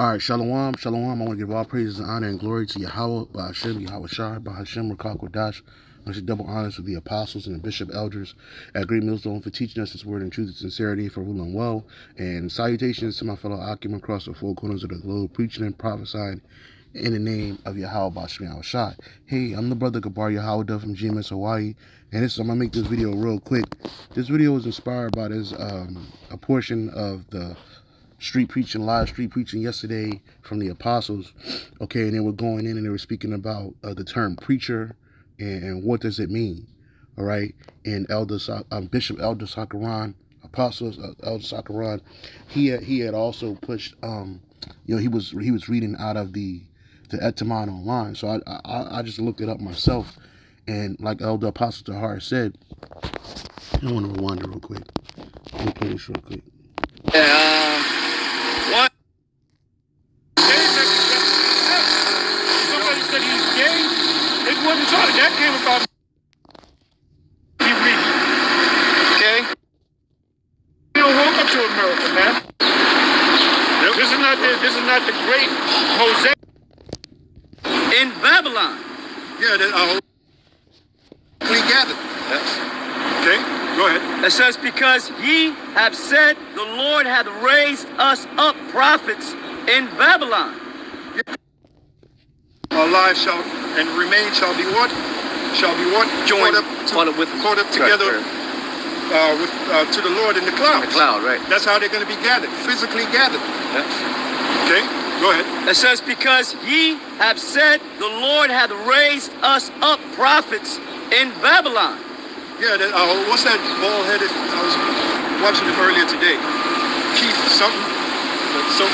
All right, Shalom, Shalom. I want to give all praises and honor and glory to Yahweh, Bahashem, Yahweh Shai, Bahashem, Rakakwadash. I should double honors to the apostles and the bishop elders at Great Millstone for teaching us this word in truth and sincerity, for ruling well. And salutations to my fellow Akim across the four corners of the globe, preaching and prophesying in the name of Yahweh Yahweh Shai. Hey, I'm the brother Gabar Yahweh from GMS Hawaii, and this I'm gonna make this video real quick. This video was inspired by this um, a portion of the street preaching, live street preaching yesterday from the apostles. Okay, and they were going in and they were speaking about uh, the term preacher and, and, what does it mean. All right, and Elder um, Bishop Elder Sakaran, apostles uh, Elder Sakaran, he had, he had also pushed. Um, you know, he was he was reading out of the the Etymon online, so I, I I just looked it up myself, and like Elder Apostle Tahar said, I want to rewind it real quick. Let me play this real quick. Yeah. Um, what? Somebody said he's gay. It wasn't taught. That came about. Okay. You know, woke up to America, man. Yep. This is not the. This is not the great Jose. In Babylon. Yeah, that uh, we gathered. Yes. Okay. Go ahead. It says, Because ye have said the Lord hath raised us up prophets in Babylon. Our lives shall and remain shall be what? Shall be what? Joined caught up, to, caught up with caught up together right, Uh, with uh, to the Lord in the clouds. The cloud, right? That's how they're going to be gathered, physically gathered. Yes. Okay, go ahead. It says, Because ye have said the Lord hath raised us up prophets in Babylon. Yeah, that, uh, what's that bald-headed? I was watching him earlier today. Keith something. So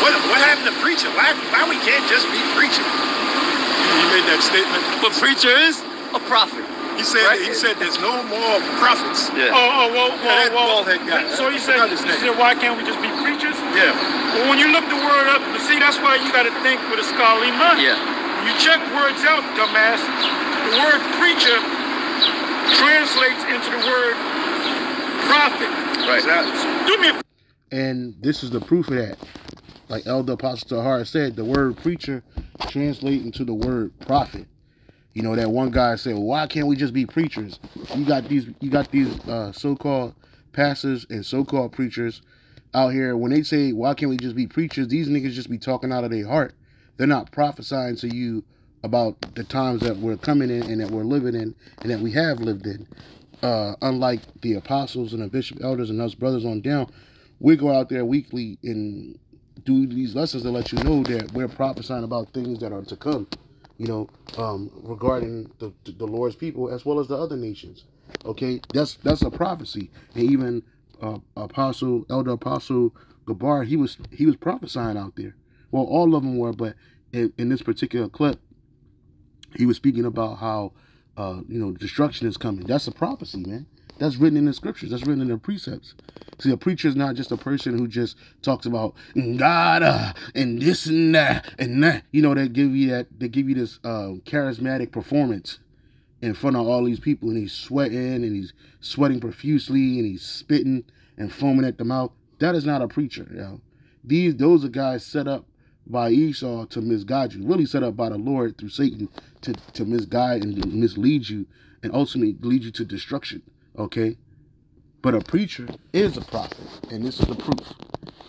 what? What happened to preacher? Why? Why we can't just be preaching? He made that statement. But preacher is a prophet. He said. Right? He said there's no more prophets. Yeah. Oh, oh, well, Yeah, well, that well. bald-head guy. So he said, he said, why can't we just be preachers? Yeah. Well, when you look the word up, you see, that's why you got to think with a scholarly mind. Yeah. When you check words out, dumbass, the word preacher translates into the word prophet. Right. Exactly. Do me a And this is the proof of that. Like Elder Apostle Tahar said, the word preacher translates into the word prophet. You know that one guy said, "Why can't we just be preachers?" You got these, you got these uh, so-called pastors and so-called preachers out here. When they say, "Why can't we just be preachers?" These niggas just be talking out of their heart. They're not prophesying to you about the times that we're coming in and that we're living in and that we have lived in. Uh, unlike the apostles and the bishop elders and us brothers on down, we go out there weekly and do these lessons to let you know that we're prophesying about things that are to come, you know, um, regarding the, the Lord's people as well as the other nations. Okay, that's that's a prophecy, and even uh, Apostle Elder Apostle Gabar, he was he was prophesying out there. Well, all of them were, but in, in this particular clip, he was speaking about how uh, you know destruction is coming. That's a prophecy, man. That's written in the scriptures. That's written in the precepts. See, a preacher is not just a person who just talks about God uh, and this and that and that. You know, they give you that. They give you this uh, charismatic performance in front of all these people, and he's sweating and he's sweating profusely and he's spitting and foaming at the mouth. That is not a preacher. You know? These those are guys set up by Esau to misguide you, really set up by the Lord through Satan to, to misguide and mislead you and ultimately lead you to destruction. Okay? But a preacher is a prophet, and this is the proof.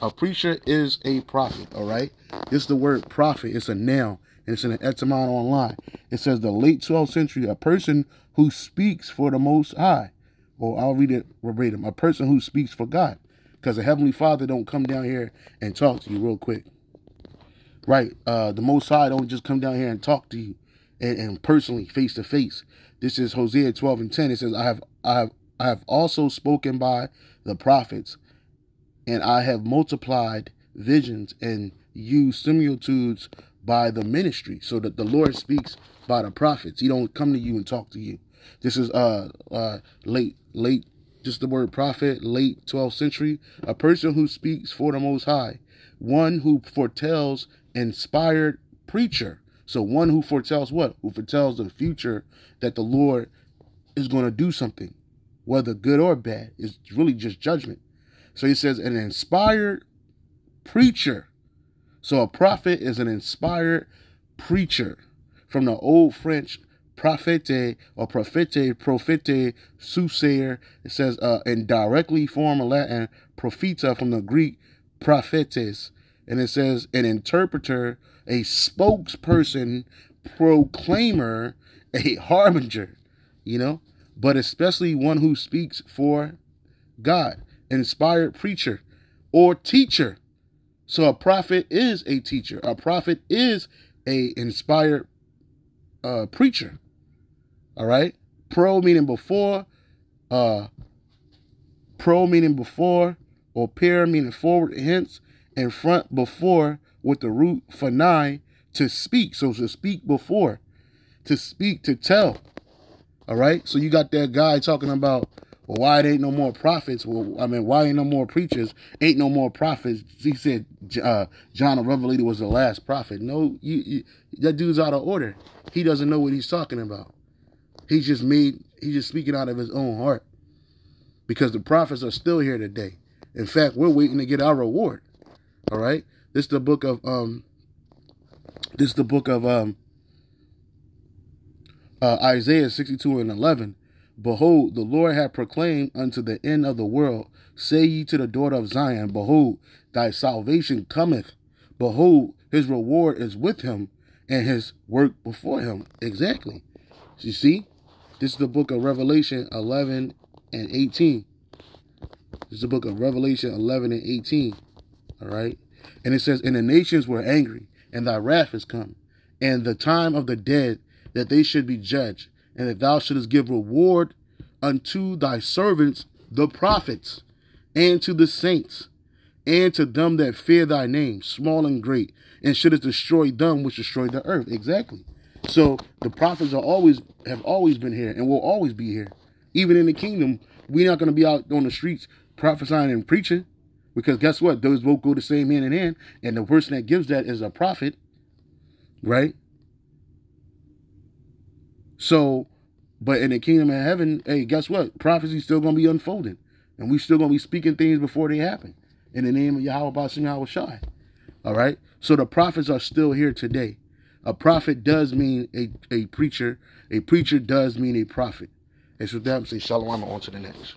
A preacher is a prophet, all right? This is the word prophet. It's a noun, and it's in the etymon online. It says the late 12th century, a person who speaks for the Most High. Or I'll read it verbatim. A person who speaks for God. Because the Heavenly Father don't come down here and talk to you real quick. Right. Uh, the Most High don't just come down here and talk to you and, and personally, face to face. This is Hosea 12 and 10. It says, I have, I have, I have also spoken by the prophets, and I have multiplied visions and used similitudes by the ministry. So that the Lord speaks by the prophets. He don't come to you and talk to you. This is uh uh late late just the word prophet, late 12th century, a person who speaks for the most high, one who foretells inspired preacher. So one who foretells what? Who foretells the future that the Lord is going to do something, whether good or bad. It's really just judgment. So he says an inspired preacher. So a prophet is an inspired preacher from the old French prophete or prophete, prophete, soothsayer. It says, uh, and directly form a Latin propheta from the Greek prophetes. And it says an interpreter, a spokesperson, proclaimer, a harbinger, you know, but especially one who speaks for God, inspired preacher or teacher. So a prophet is a teacher. A prophet is a inspired uh, preacher. All right. Pro meaning before, uh, pro meaning before, or per meaning forward, hence, and front before with the root for nine to speak. So to speak before, to speak, to tell. All right. So you got that guy talking about, well, why there ain't no more prophets? Well, I mean, why ain't no more preachers? Ain't no more prophets. He said uh, John the Revelator was the last prophet. No, you, you, that dude's out of order. He doesn't know what he's talking about. He's just made, he's just speaking out of his own heart. Because the prophets are still here today. In fact, we're waiting to get our reward. All right. This is the book of um. This is the book of um. Uh, Isaiah sixty-two and eleven. Behold, the Lord hath proclaimed unto the end of the world. Say ye to the daughter of Zion, Behold, thy salvation cometh. Behold, his reward is with him, and his work before him. Exactly. You see, this is the book of Revelation eleven and eighteen. This is the book of Revelation 11 and 18. All right. And it says, And the nations were angry, and thy wrath is come, and the time of the dead that they should be judged, and that thou shouldest give reward unto thy servants, the prophets, and to the saints, and to them that fear thy name, small and great, and shouldest destroy them which destroy the earth. Exactly. So the prophets are always have always been here and will always be here. Even in the kingdom, we're not going to be out on the streets prophesying and preaching. Because guess what? Those both go the same hand in hand. And the person that gives that is a prophet. Right? So, but in the kingdom of heaven, hey, guess what? Prophecy's still going to be unfolding. And we still going to be speaking things before they happen. In the name of Yahweh Basim Yahweh Shai. All right? So the prophets are still here today. A prophet does mean a, a preacher. A preacher does mean a prophet. And so that I'm saying, Shalom, on to the next.